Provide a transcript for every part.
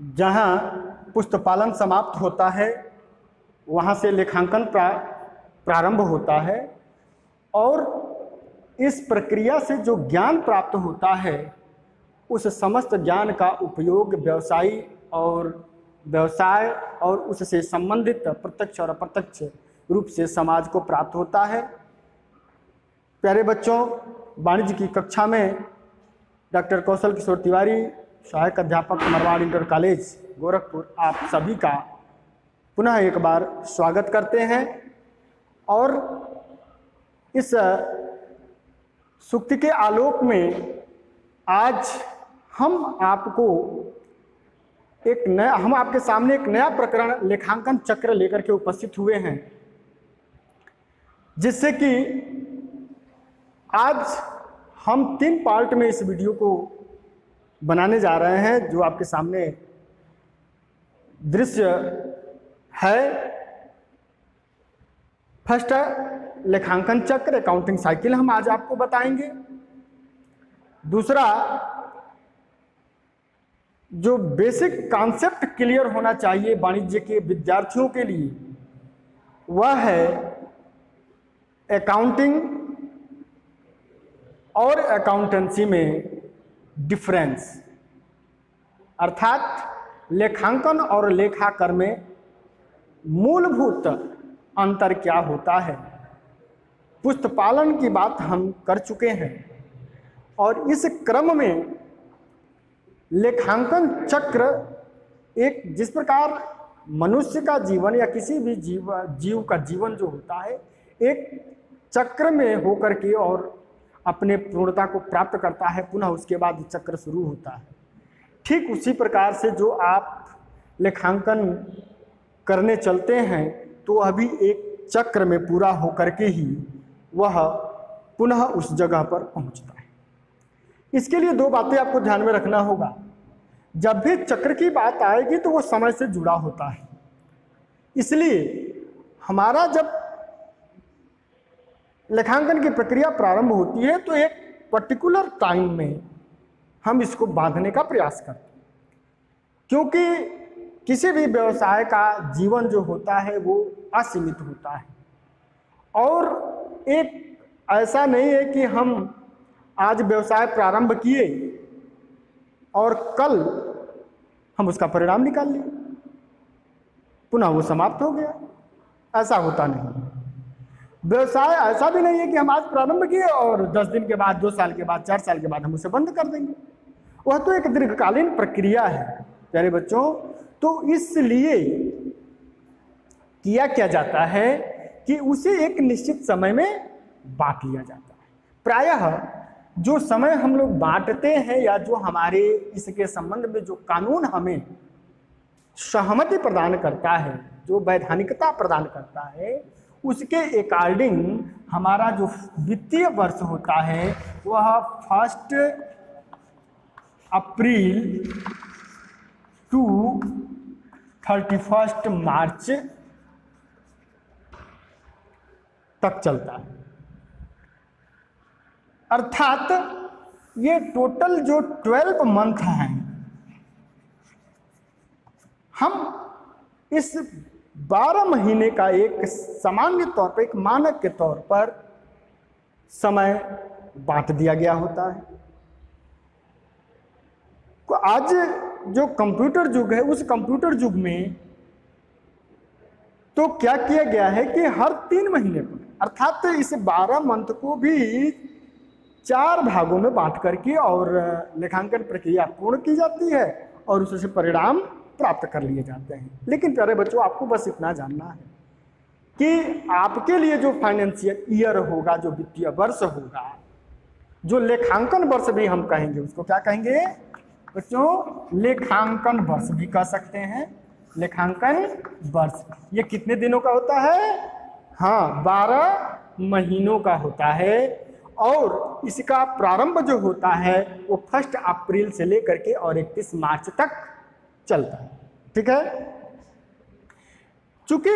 जहाँ पुस्तपालन समाप्त होता है वहाँ से लेखांकन प्रा, प्रारंभ होता है और इस प्रक्रिया से जो ज्ञान प्राप्त होता है उस समस्त ज्ञान का उपयोग व्यवसायी और व्यवसाय और उससे संबंधित प्रत्यक्ष और अप्रत्यक्ष रूप से समाज को प्राप्त होता है। प्यारे बच्चों वाणिज्य की कक्षा में डॉक्टर कौशल किशोर तिवारी सहायक अध्यापक मरवाड़ इंटर कॉलेज, गोरखपुर, आप सभी का पुनः एक बार स्वागत करते हैं और इस सुक्ति के आलोक में आज हम आपको एक नया, हम आपके सामने एक नया प्रकरण, लेखांकन चक्र लेकर के उपस्थित हुए हैं, जिससे कि आज हम तीन पार्ट में इस वीडियो को बनाने जा रहे हैं, जो आपके सामने दृश्य है। फ़र्स्ट है, लेखांकन चक्र अकाउंटिंग साइकिल हम आज आपको बताएँगे। दूसरा, जो बेसिक कॉन्सेप्ट क्लियर होना चाहिए वाणिज्य के विद्यार्थियों के लिए, वह है अकाउंटिंग और अकाउंटेंसी में डिफरेंस अर्थात लेखांकन और लेखाकर में मूलभूत अंतर क्या होता है? पुस्तपालन की बात हम कर चुके हैं। और इस क्रम में लेखांकन चक्र एक जिस प्रकार मनुष्य का जीवन या किसी भी जीव जीव का जीवन जो होता है, एक चक्र में होकर के और अपने पूर्णता को प्राप्त करता है, पुनः उसके बाद चक्र शुरू होता है। ठीक उसी प्रकार से जो आप लेखांकन करने चलते हैं तो अभी एक चक्र में पूरा होकर के ही वह पुनः उस जगह पर पहुँचता है। इसके लिए दो बातें आपको ध्यान में रखना होगा। जब भी चक्र की बात आएगी तो वो समय से जुड़ा होता है। इसलिए हमारा जब लेखांकन की प्रक्रिया प्रारंभ होती है तो एक पर्टिकुलर टाइम में हम इसको बांधने का प्रयास करते हैं। क्योंकि किसी भी व्यवसाय का जीवन जो होता है, वो असीमित होता है। और एक ऐसा नहीं है कि हम आज व्यवसाय प्रारंभ किए और कल हम उसका परिणाम निकाल लिए। पुनः वो समाप्त हो गया। ऐसा होता नहीं व्यवसाय ऐसा भी नहीं है कि हम आज प्रारंभ किए और दस दिन के बाद, दो साल के बाद, चार साल के बाद हम उसे बंद कर देंगे। वह तो एक दीर्घकालीन प्रक्रिया है, प्यारे बच्चों। तो इसलिए किया क्या जाता है कि उसे एक निश्चित समय में बांट लिया जाता है। प्रायः जो समय हम लोग बांटते हैं या जो हमारे इसके संबंध में जो कानून हमें सहमति प्रदान करता है, जो वैधानिकता प्रदान करता है उसके अकॉर्डिंग हमारा जो वित्तीय वर्ष होता है, वह first April to thirty first March तक चलता है। अर्थात ये टोटल जो ट्वेल्व मंथ हैं, हम इस बारह महीने का एक सामान्य तौर पर एक मानक के तौर पर समय बांट दिया गया होता है। तो आज जो कंप्यूटर युग है, उस कंप्यूटर युग में तो क्या किया गया है कि हर तीन महीने पर, अर्थात इस बारह मंथ को भी चार भागों में बांट करके और लेखांकन प्रक्रिया पूर्ण की जाती है और उससे परिणाम प्राप्त कर लिए जाते हैं। लेकिन प्यारे बच्चों, आपको बस इतना जानना है कि आपके लिए जो फाइनेंशियल ईयर होगा, जो वित्तीय वर्ष होगा, जो लेखांकन वर्ष भी हम कहेंगे, उसको क्या कहेंगे? बच्चों, लेखांकन वर्ष भी कह सकते हैं। लेखांकन वर्ष। ये कितने दिनों का होता है? हाँ बारह महीनों का होता है। और इसका प्रारंभ जो होता है, वो फ़र्स्ट अप्रैल से लेकर के और इकतीस मार्च तक चलता है। ठीक है? चूँकि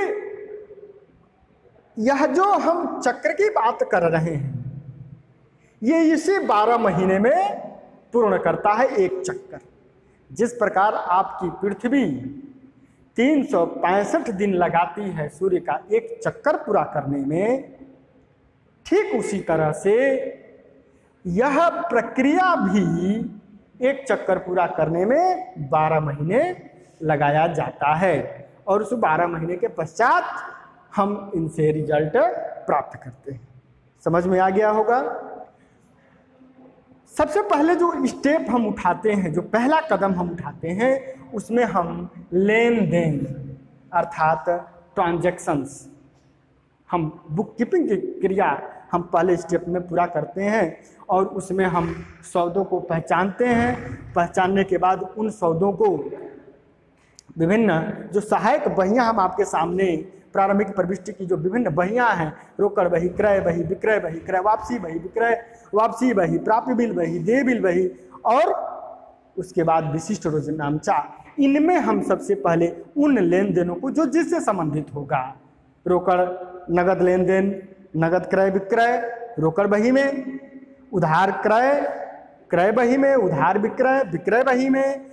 यह जो हम चक्र की बात कर रहे हैं, ये इसी बारह महीने में पूर्ण करता है एक चक्कर। जिस प्रकार आपकी पृथ्वी तीन सौ पैंसठ दिन लगाती है सूर्य का एक चक्कर पूरा करने में, ठीक उसी तरह से यह प्रक्रिया भी एक चक्कर पूरा करने में 12 महीने लगाया जाता है और उस 12 महीने के पश्चात हम इनसे रिज़ल्ट प्राप्त करते हैं। समझ में आ गया होगा? सबसे पहले जो स्टेप हम उठाते हैं, जो पहला कदम हम उठाते हैं, उसमें हम लेन देन अर्थात ट्रांजैक्शंस, हम बुक कीपिंग की क्रिया हम पहले स्टेप में पूरा करते हैं और उसमें हम सौदों को पहचानते हैं। पहचानने के बाद उन सौदों को विभिन्न जो सहायक बहियाँ हम आपके सामने, प्रारंभिक प्रविष्टि की जो विभिन्न बहियाँ हैं, रोकड़ बही, क्रय बही, विक्रय बही, क्रय वापसी बही, विक्रय वापसी बही, प्राप्य बिल बही दे बिल बही और उसके बाद विशिष्ट रोजनामचा। इनमें हम सबसे पहले उन लेन देनों को जो जिससे संबंधित होगा। रोकड़, नगद लेन देन नगद क्रय विक्रय, रोकड़ बही में, उधार क्रय क्रय बही में, उधार विक्रय विक्रय बही में।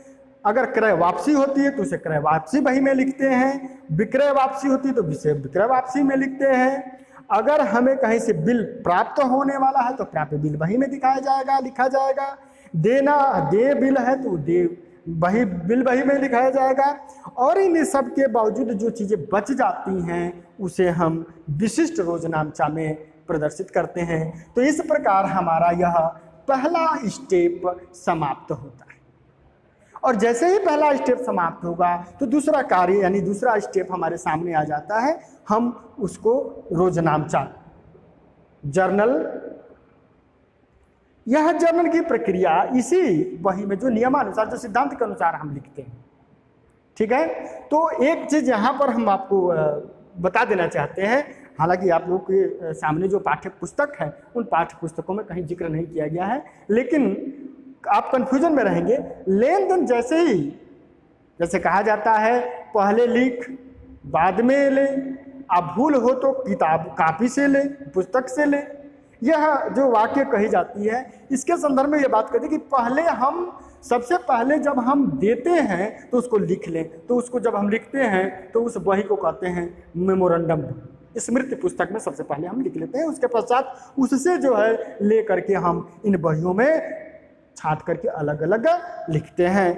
अगर क्रय वापसी होती है तो उसे क्रय वापसी बही में लिखते हैं। विक्रय वापसी होती है तो विषय विक्रय वापसी में लिखते हैं। अगर हमें कहीं से बिल प्राप्त होने वाला है तो प्राप्त बिल बही में दिखाया जाएगा, लिखा जाएगा। देना, दे बिल है तो दे बही बिल बही में लिखाया जाएगा। और इन सब के बावजूद जो चीज़ें बच जाती हैं, उसे हम विशिष्ट रोजनामचा में प्रदर्शित करते हैं। तो इस प्रकार हमारा यह पहला स्टेप समाप्त होता है। और जैसे ही पहला स्टेप समाप्त होगा तो दूसरा कार्य, यानी दूसरा स्टेप हमारे सामने आ जाता है। हम उसको रोजनामचा, जर्नल यह जर्नल की प्रक्रिया इसी वही में जो नियमानुसार, जो सिद्धांत के अनुसार हम लिखते हैं। ठीक है? तो एक चीज़ यहाँ पर हम आपको बता देना चाहते हैं। हालाँकि आप लोग के सामने जो पाठ्य पुस्तक है, उन पाठ्य पुस्तकों में कहीं ज़िक्र नहीं किया गया है। लेकिन आप कंफ्यूजन में रहेंगे। लेन देन जैसे ही, जैसे कहा जाता है, पहले लिख, बाद में ले आप भूल हो तो किताब कापी से ले, पुस्तक से ले यह जो वाक्य कही जाती है, इसके संदर्भ में यह बात करती है कि पहले हम, सबसे पहले जब हम देते हैं तो उसको लिख लें। तो उसको जब हम लिखते हैं तो उस बही को कहते हैं मेमोरेंडम स्मृति पुस्तक में सबसे पहले हम लिख लेते हैं, उसके पश्चात उससे जो है ले करके हम इन बहियों में छाट करके अलग अलग लिखते हैं।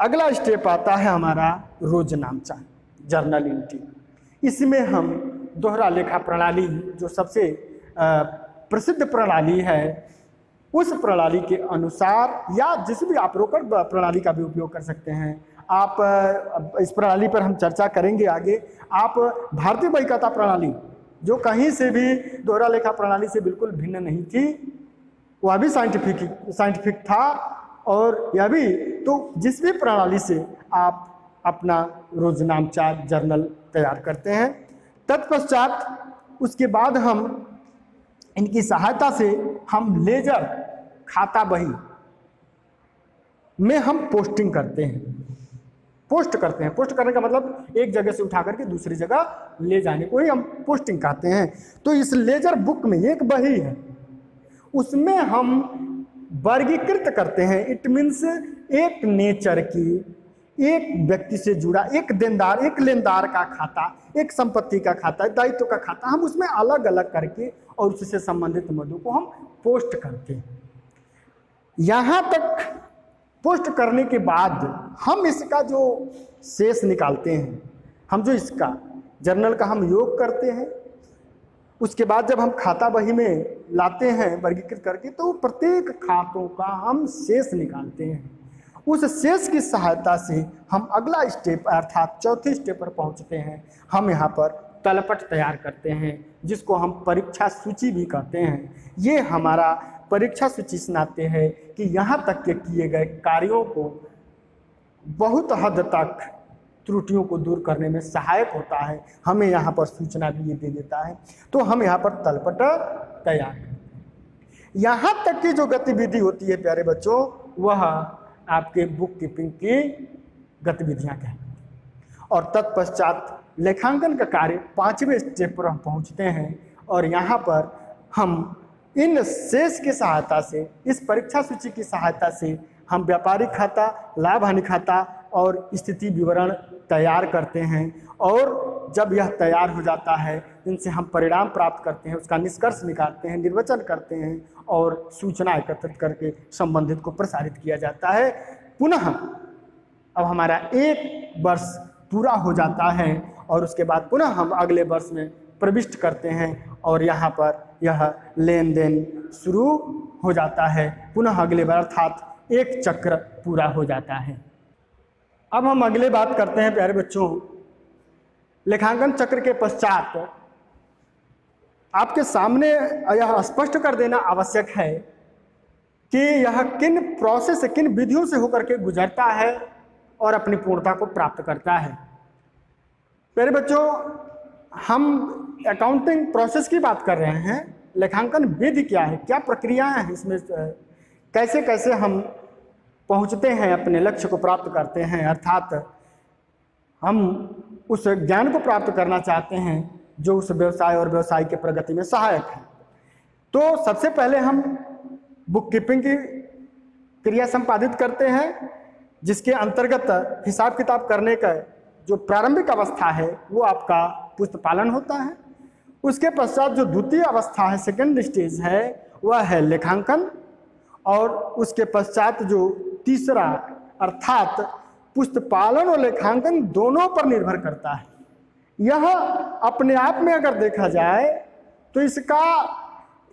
अगला स्टेप आता है हमारा रोज रोजनामचा जर्नल एंट्री इसमें हम दोहरा लेखा प्रणाली, जो सबसे प्रसिद्ध प्रणाली है, उस प्रणाली के अनुसार या जिस भी आप रोकड़ प्रणाली का भी उपयोग कर सकते हैं। आप इस प्रणाली पर हम चर्चा करेंगे आगे। आप भारतीय बहिकता प्रणाली, जो कहीं से भी दोहरा लेखा प्रणाली से बिल्कुल भिन्न नहीं थी, वह भी साइंटिफिक साइंटिफिक था और यह भी तो जिस भी प्रणाली से आप अपना रोजनामचा जर्नल तैयार करते हैं, तत्पश्चात उसके बाद हम इनकी सहायता से हम लेजर, खाता बही में हम पोस्टिंग करते हैं। पोस्ट करते हैं। पोस्ट करने का मतलब एक जगह से उठा करके दूसरी जगह ले जाने को ही हम पोस्टिंग कहते हैं। तो इस लेजर बुक में एक बही है। उसमें हम वर्गीकृत करते हैं। इट मीन्स एक नेचर की, एक व्यक्ति से जुड़ा, एक देनदार, एक लेनदार का खाता, एक संपत्ति का खाता, दायित्व का खाता, हम उसमें अलग अलग करके और उससे संबंधित मदों को हम पोस्ट करते हैं। यहाँ तक पोस्ट करने के बाद हम इसका जो शेष निकालते हैं, हम जो इसका जर्नल का हम योग करते हैं, उसके बाद जब हम खाता बही में लाते हैं वर्गीकृत करके तो प्रत्येक खातों का हम शेष निकालते हैं। उस शेष की सहायता से हम अगला स्टेप अर्थात चौथे स्टेप पर पहुँचते हैं। हम यहाँ पर तलपट तैयार करते हैं, जिसको हम परीक्षा सूची भी कहते हैं। ये हमारा परीक्षा सूची सुनाते हैं कि यहाँ तक के किए गए कार्यों को बहुत हद तक त्रुटियों को दूर करने में सहायक होता है। हमें यहाँ पर सूचना भी ये दे देता है। तो हम यहाँ पर तलपट तैयार करते हैं। यहाँ तक की जो गतिविधि होती है प्यारे बच्चों, वह आपके बुक कीपिंग की गतिविधियाँ कहते और तत्पश्चात लेखांकन का कार्य पाँचवें स्टेप पर हम पहुँचते हैं और यहाँ पर हम इन शेष की सहायता से, इस परीक्षा सूची की सहायता से हम व्यापारिक खाता लाभ हानि खाता और स्थिति विवरण तैयार करते हैं। और जब यह तैयार हो जाता है, इनसे हम परिणाम प्राप्त करते हैं, उसका निष्कर्ष निकालते हैं, निर्वचन करते हैं और सूचना एकत्रित करके संबंधित को प्रसारित किया जाता है। पुनः अब हमारा एक वर्ष पूरा हो जाता है और उसके बाद पुनः हम अगले वर्ष में प्रविष्ट करते हैं और यहाँ पर यह लेन देन शुरू हो जाता है। पुनः अगले बार अर्थात एक चक्र पूरा हो जाता है। अब हम अगले बात करते हैं, प्यारे बच्चों। लेखांकन चक्र के पश्चात आपके सामने यह स्पष्ट कर देना आवश्यक है कि यह किन प्रोसेस किन विधियों से होकर के गुजरता है और अपनी पूर्णता को प्राप्त करता है। प्यारे बच्चों, हम अकाउंटिंग प्रोसेस की बात कर रहे हैं। लेखांकन विधि क्या है? क्या प्रक्रियाएँ हैं इसमें कैसे कैसे हम पहुँचते हैं, अपने लक्ष्य को प्राप्त करते हैं? अर्थात, हम उस ज्ञान को प्राप्त करना चाहते हैं, जो उस व्यवसाय और व्यवसाय के प्रगति में सहायक है। तो सबसे पहले हम बुक कीपिंग की क्रिया संपादित करते हैं, जिसके अंतर्गत हिसाब किताब करने का जो प्रारंभिक अवस्था है, वो आपका पुष्प पालन होता है। उसके पश्चात जो द्वितीय अवस्था है सेकेंड स्टेज है, वह है लेखांकन और उसके पश्चात जो तीसरा अर्थात पुष्प पालन और लेखांकन दोनों पर निर्भर करता है। यह अपने आप में अगर देखा जाए तो इसका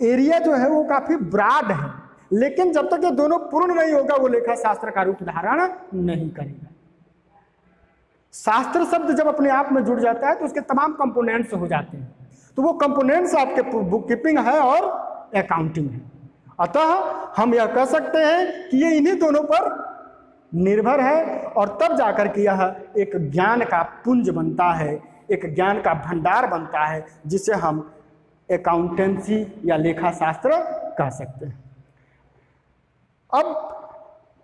एरिया जो है, वो काफ़ी ब्राड है। लेकिन जब तक ये दोनों पूर्ण नहीं होगा, वो लेखा शास्त्र का रूप धारण नहीं करेगा। शास्त्र शब्द जब अपने आप में जुड़ जाता है तो उसके तमाम कंपोनेंट्स हो जाते हैं। तो वो कंपोनेंट्स आपके बुक कीपिंग है और अकाउंटिंग है। अतः हम यह कह सकते हैं कि ये इन्हीं दोनों पर निर्भर है और तब जाकर के यह एक ज्ञान का पुंज बनता है, एक ज्ञान का भंडार बनता है, जिसे हम अकाउंटेंसी या लेखा शास्त्र कह सकते हैं। अब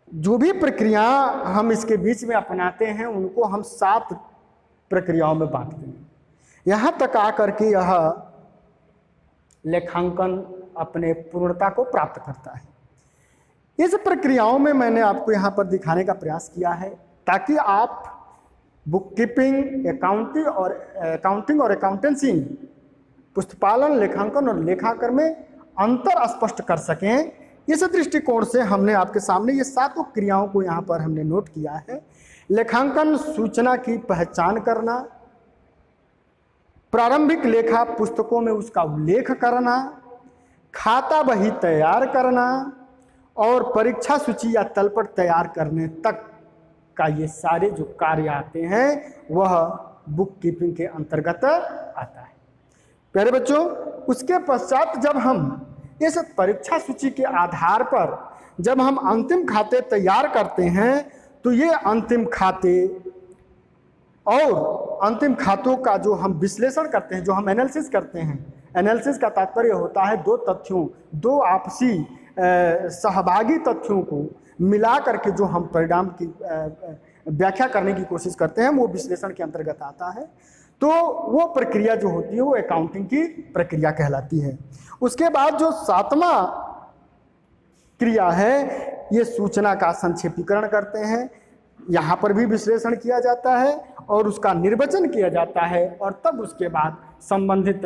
जो भी प्रक्रिया हम इसके बीच में अपनाते हैं, उनको हम सात प्रक्रियाओं में बांटते हैं। यहाँ तक आकर के यह लेखांकन अपने पूर्णता को प्राप्त करता है। इस प्रक्रियाओं में मैंने आपको यहाँ पर दिखाने का प्रयास किया है, ताकि आप बुक कीपिंग अकाउंटिंग और अकाउंटिंग और अकाउंटेंसी पुस्तपालन, लेखांकन और लेखाकर में अंतर स्पष्ट कर सकें इस दृष्टिकोण से हमने आपके सामने ये सातों क्रियाओं को यहाँ पर हमने नोट किया है। लेखांकन, सूचना की पहचान करना, प्रारंभिक लेखा पुस्तकों में उसका उल्लेख करना, खाता बही तैयार करना और परीक्षा सूची या तलपट तैयार करने तक का ये सारे जो कार्य आते हैं, वह बुक कीपिंग के अंतर्गत आता है। प्यारे बच्चों, उसके पश्चात जब हम इस परीक्षा सूची के आधार पर जब हम अंतिम खाते तैयार करते हैं तो ये अंतिम खाते और अंतिम खातों का जो हम विश्लेषण करते हैं, जो हम एनालिसिस करते हैं एनालिसिस का तात्पर्य होता है दो तथ्यों, दो आपसी सहभागी तथ्यों को मिला करके जो हम परिणाम की व्याख्या करने की कोशिश करते हैं, वो विश्लेषण के अंतर्गत आता है। तो वो प्रक्रिया जो होती है वो अकाउंटिंग की प्रक्रिया कहलाती है। उसके बाद जो सातवां क्रिया है, ये सूचना का संक्षेपीकरण करते हैं। यहाँ पर भी विश्लेषण किया जाता है और उसका निर्वचन किया जाता है और तब उसके बाद संबंधित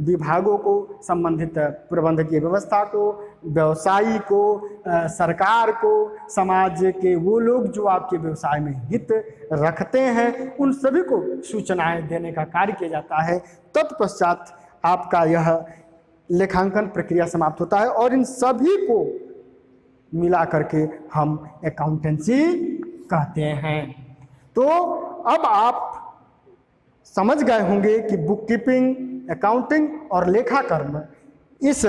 विभागों को, संबंधित प्रबंधकीय व्यवस्था को व्यवसायी को सरकार को, समाज के वो लोग जो आपके व्यवसाय में हित रखते हैं, उन सभी को सूचनाएँ देने का कार्य किया जाता है। तत्पश्चात आपका यह लेखांकन प्रक्रिया समाप्त होता है और इन सभी को मिला करके हम अकाउंटेंसी कहते हैं। तो अब आप समझ गए होंगे कि बुक कीपिंग अकाउंटिंग और लेखा कर्म इस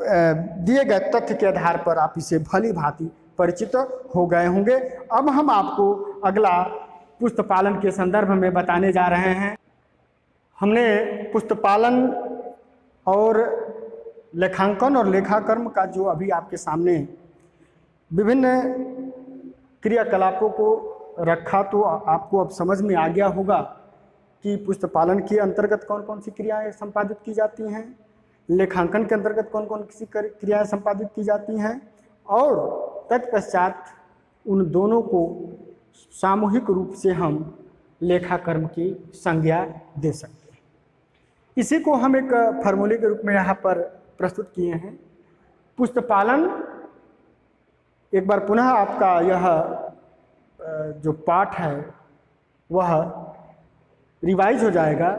दिए गए तथ्य के आधार पर आप इसे भली भांति परिचित हो गए होंगे। अब हम आपको अगला पुस्तपालन के संदर्भ में बताने जा रहे हैं। हमने पुस्तपालन और लेखांकन और लेखाकर्म का जो अभी आपके सामने विभिन्न क्रियाकलापों को रखा तो आपको अब समझ में आ गया होगा कि पुस्तपालन के अंतर्गत कौन कौन सी क्रियाएँ संपादित की जाती हैं। लेखांकन के अंतर्गत कौन कौन सी क्रियाएँ संपादित की जाती हैं और तत्पश्चात उन दोनों को सामूहिक रूप से हम लेखा कर्म की संज्ञा दे सकते हैं। इसी को हम एक फार्मूले के रूप में यहाँ पर प्रस्तुत किए हैं। पुस्तपालन, एक बार पुनः आपका यह जो पाठ है, वह रिवाइज हो जाएगा।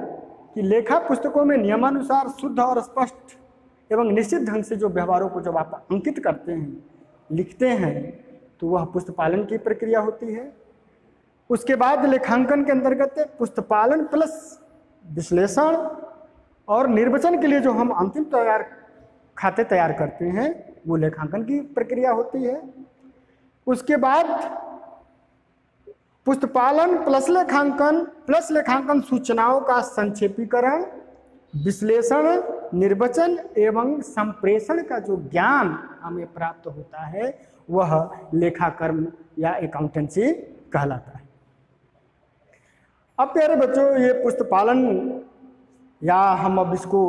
कि लेखा पुस्तकों में नियमानुसार शुद्ध और स्पष्ट एवं निश्चित ढंग से जो व्यवहारों को जब आप अंकित करते हैं, लिखते हैं तो वह पुस्तपालन की प्रक्रिया होती है। उसके बाद लेखांकन के अंतर्गत पुस्तपालन प्लस विश्लेषण और निर्वचन के लिए जो हम अंतिम तैयार खाते तैयार करते हैं, वो लेखांकन की प्रक्रिया होती है। उसके बाद पुस्तपालन प्लस लेखांकन प्लस लेखांकन सूचनाओं का संक्षेपीकरण, विश्लेषण, निर्वचन एवं संप्रेषण का जो ज्ञान हमें प्राप्त होता है, वह लेखाकर्म या अकाउंटेंसी कहलाता है। अब प्यारे बच्चों, ये पुस्तपालन, या हम अब इसको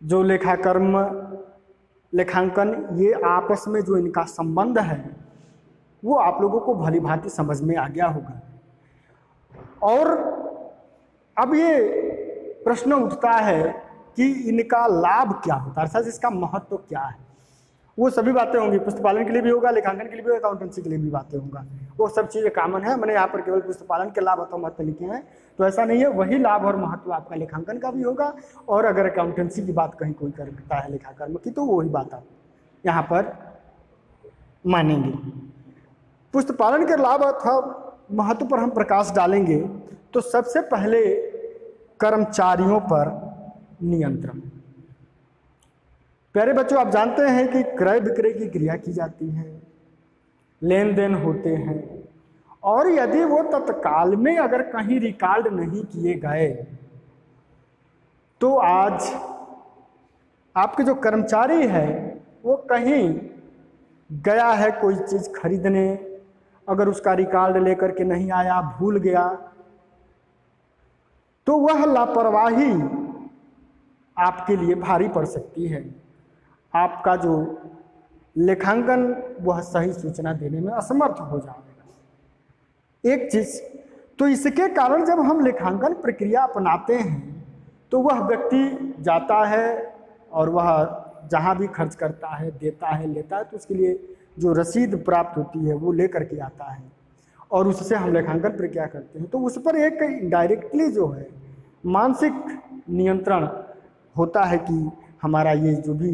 जो लेखाकर्म, लेखांकन, ये आपस में जो इनका संबंध है वो आप लोगों को भली भांति समझ में आ गया होगा। और अब ये प्रश्न उठता है कि इनका लाभ क्या होता है? अर्थात इसका महत्व तो क्या है? वो सभी बातें होंगी। पुस्तपालन के लिए भी होगा, लेखांकन के लिए भी होगा अकाउंटेंसी के लिए भी बातें होगा। वो सब चीज़ें कॉमन है। मैंने यहाँ पर केवल पुस्तपालन के लाभ अथवा महत्व लिखे हैं। तो ऐसा नहीं है, वही लाभ और महत्व आपका लेखांकन का भी होगा। और अगर अकाउंटेंसी की बात कहीं कोई करता है लेखाकर्म की तो वही बात आप यहाँ पर मानेंगे। पुस्तपालन के लाभ अथवा महत्व पर हम प्रकाश डालेंगे तो सबसे पहले कर्मचारियों पर नियंत्रण। प्यारे बच्चों, आप जानते हैं कि क्रय विक्रय की क्रिया की जाती है लेन देन होते हैं, और यदि वो तत्काल में अगर कहीं रिकॉर्ड नहीं किए गए तो आज आपके जो कर्मचारी है, वो कहीं गया है कोई चीज़ खरीदने अगर उसका रिकॉर्ड लेकर के नहीं आया, भूल गया तो वह लापरवाही आपके लिए भारी पड़ सकती है। आपका जो लेखांकन, वह सही सूचना देने में असमर्थ हो जाएगा। एक चीज़ तो इसके कारण जब हम लेखांकन प्रक्रिया अपनाते हैं तो वह व्यक्ति जाता है और वह जहाँ भी खर्च करता है, देता है, लेता है तो उसके लिए जो रसीद प्राप्त होती है, वो लेकर के आता है। और उससे हम लेखांकन प्रक्रिया करते हैं। तो उस पर एक डायरेक्टली जो है, मानसिक नियंत्रण होता है कि हमारा ये जो भी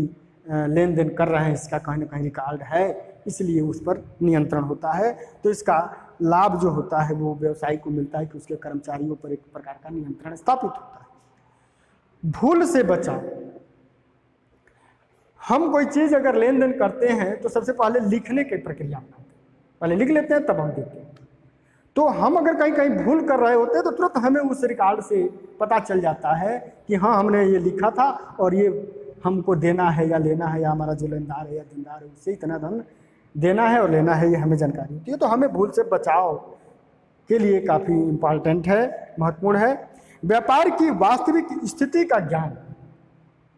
लेन देन कर रहे हैं, इसका कहीं ना कहीं रिकॉर्ड है, इसलिए उस पर नियंत्रण होता है। तो इसका लाभ जो होता है, वो व्यवसायी को मिलता है कि उसके कर्मचारियों पर एक प्रकार का नियंत्रण स्थापित होता है। भूल से बचा हम कोई चीज़ अगर लेन देन करते हैं तो सबसे पहले लिखने की प्रक्रिया अपनाते हैं। पहले लिख लेते हैं, तब हम देते हैं। तो हम अगर कहीं कहीं भूल कर रहे होते हैं तो तुरंत हमें उस रिकॉर्ड से पता चल जाता है कि हाँ हमने ये लिखा था और ये हमको देना है या लेना है, या हमारा जो लेनदार है या देनदार है उससे इतना धन देना है और लेना है, ये हमें जानकारी होती है। तो हमें भूल से बचाव के लिए काफ़ी इंपॉर्टेंट है, महत्वपूर्ण है। व्यापार की वास्तविक स्थिति का ज्ञान।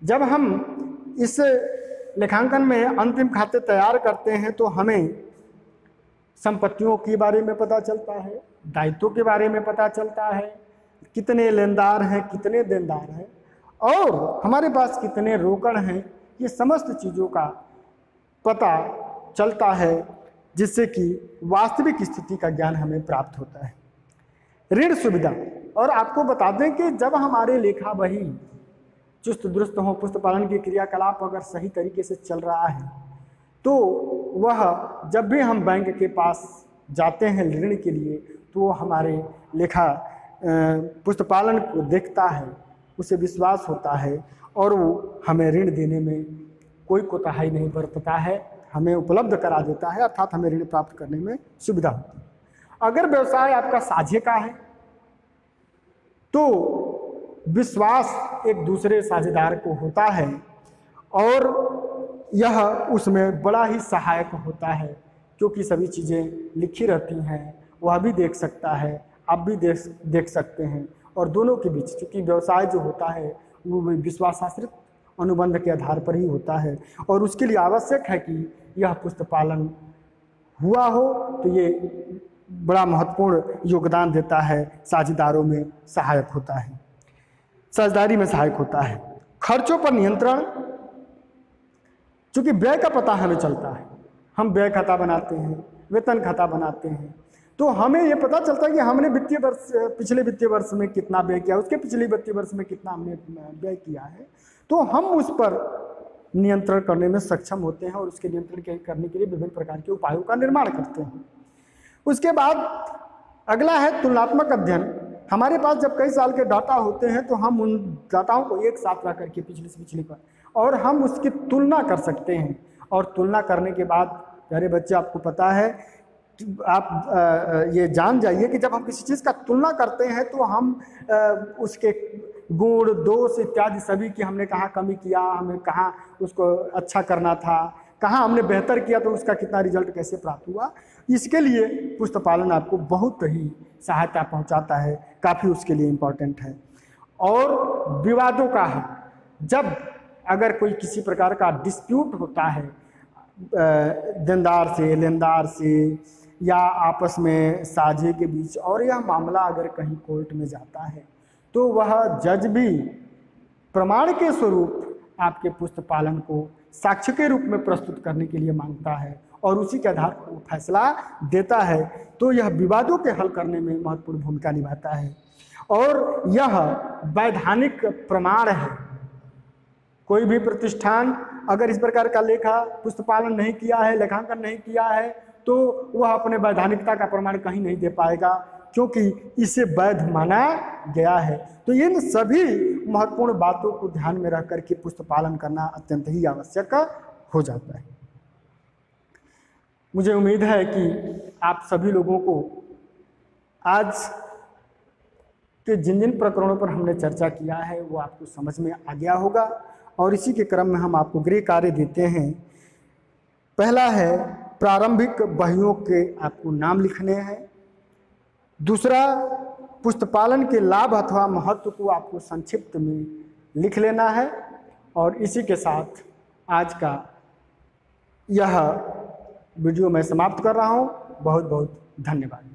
जब हम इस लेखांकन में अंतिम खाते तैयार करते हैं तो हमें संपत्तियों के बारे में पता चलता है, दायित्वों के बारे में पता चलता है, कितने लेनदार हैं, कितने देनदार हैं, और हमारे पास कितने रोकड़ हैं, ये समस्त चीज़ों का पता चलता है, जिससे कि वास्तविक स्थिति का ज्ञान हमें प्राप्त होता है। ऋण सुविधा, और आपको बता दें कि जब हमारे लेखा बही चुस्त दुरुस्त हो पुस्तपालन की क्रियाकलाप अगर सही तरीके से चल रहा है तो वह जब भी हम बैंक के पास जाते हैं ऋण के लिए तो वो हमारे लेखा पुस्तपालन को देखता है, उसे विश्वास होता है और वो हमें ऋण देने में कोई कोताही नहीं बरतता है, हमें उपलब्ध करा देता है, अर्थात हमें ऋण प्राप्त करने में सुविधा होती है। अगर व्यवसाय आपका साझे का है तो विश्वास एक दूसरे साझेदार को होता है और यह उसमें बड़ा ही सहायक होता है क्योंकि सभी चीज़ें लिखी रहती हैं, वह भी देख सकता है, आप भी देख देख सकते हैं। और दोनों के बीच, चूँकि व्यवसाय जो होता है, वो विश्वासाश्रित अनुबंध के आधार पर ही होता है। और उसके लिए आवश्यक है कि यह पुस्तपालन हुआ हो तो ये बड़ा महत्वपूर्ण योगदान देता है, साझेदारों में सहायक होता है। साझेदारी में सहायक होता है। खर्चों पर नियंत्रण, चूँकि व्यय का पता हमें चलता है। हम व्यय खाता बनाते हैं, वेतन खाता बनाते हैं। तो हमें ये पता चलता है कि हमने वित्तीय वर्ष, पिछले वित्तीय वर्ष में कितना व्यय किया, उसके पिछले वित्तीय वर्ष में कितना हमने व्यय किया है। तो हम उस पर नियंत्रण करने में सक्षम होते हैं और उसके नियंत्रण करने के लिए विभिन्न प्रकार के उपायों का निर्माण करते हैं। उसके बाद अगला है तुलनात्मक अध्ययन। हमारे पास जब कई साल के डाटा होते हैं तो हम उन डाटाओं को एक साथ ला करके पिछले से पिछले पर, और हम उसकी तुलना कर सकते हैं। और तुलना करने के बाद, प्यारे बच्चे, आपको पता है, आप ये जान जाइए कि जब हम किसी चीज़ का तुलना करते हैं तो हम उसके गुण, दोष इत्यादि सभी की हमने कहाँ कमी किया हमें कहाँ उसको अच्छा करना था कहाँ हमने बेहतर किया तो उसका कितना रिज़ल्ट कैसे प्राप्त हुआ? इसके लिए पुस्तक पालन आपको बहुत ही सहायता पहुंचाता है, काफ़ी उसके लिए इम्पोर्टेंट है। और विवादों का है। जब अगर कोई किसी प्रकार का डिस्प्यूट होता है देनदार से, लेनदार से, या आपस में साझे के बीच और यह मामला अगर कहीं कोर्ट में जाता है तो वह जज भी प्रमाण के स्वरूप आपके पुस्त पालन को साक्ष्य के रूप में प्रस्तुत करने के लिए माँगता है और उसी के आधार पर वो फैसला देता है। तो यह विवादों के हल करने में महत्वपूर्ण भूमिका निभाता है। और यह वैधानिक प्रमाण है। कोई भी प्रतिष्ठान अगर इस प्रकार का लेखा पुस्तपालन नहीं किया है, लेखांकन नहीं किया है तो वह अपने वैधानिकता का प्रमाण कहीं नहीं दे पाएगा। क्योंकि इसे वैध माना गया है। तो इन सभी महत्वपूर्ण बातों को ध्यान में रख करके पुष्प पालन करना अत्यंत ही आवश्यक हो जाता है। मुझे उम्मीद है कि आप सभी लोगों को आज के जिन जिन प्रकरणों पर हमने चर्चा किया है, वो आपको समझ में आ गया होगा। और इसी के क्रम में हम आपको गृह कार्य देते हैं। पहला है प्रारंभिक बहियों के आपको नाम लिखने हैं। दूसरा पुष्पालन के लाभ अथवा महत्व को आपको संक्षिप्त में लिख लेना है और इसी के साथ आज का यह वीडियो मैं समाप्त कर रहा हूँ। बहुत बहुत धन्यवाद।